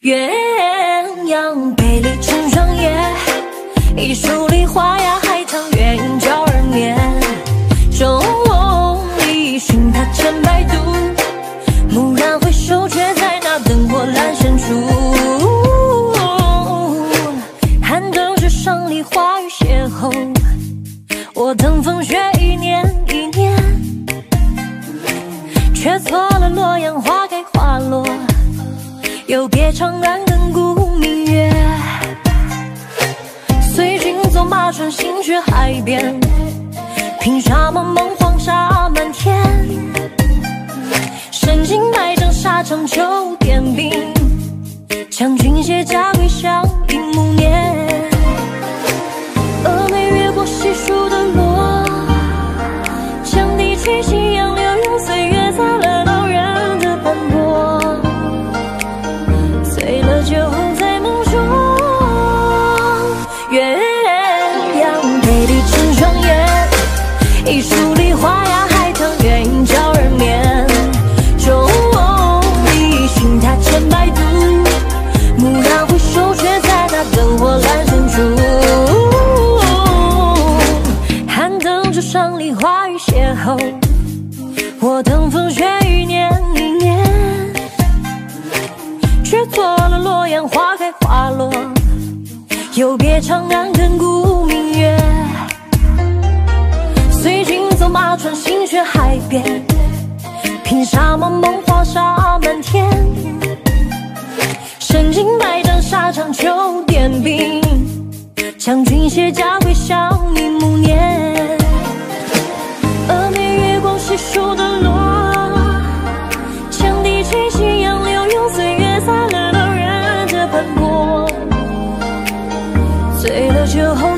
鸳鸯背离成双夜，一树梨花呀海棠，月影照人眠。钟离寻他千百度，蓦然回首，却在那灯火阑珊处。寒灯之上，梨花雨邂逅，我等风雪一年一年，却错了洛阳花。又别长安亘古明月，随君走马穿行雪海边，凭沙茫茫黄沙满天。身经百战沙场秋点兵，将军卸甲归乡一暮年。一树梨花呀海棠，月影照人眠。钟离寻他千百度，蓦然回首，却在那灯火阑珊处。寒灯之上，梨花雨邂逅，我等风雪一年一年。却错了洛阳花开花落，又别长安手的落，羌笛吹起，杨柳用岁月洒了，都人的斑驳。醉了酒后，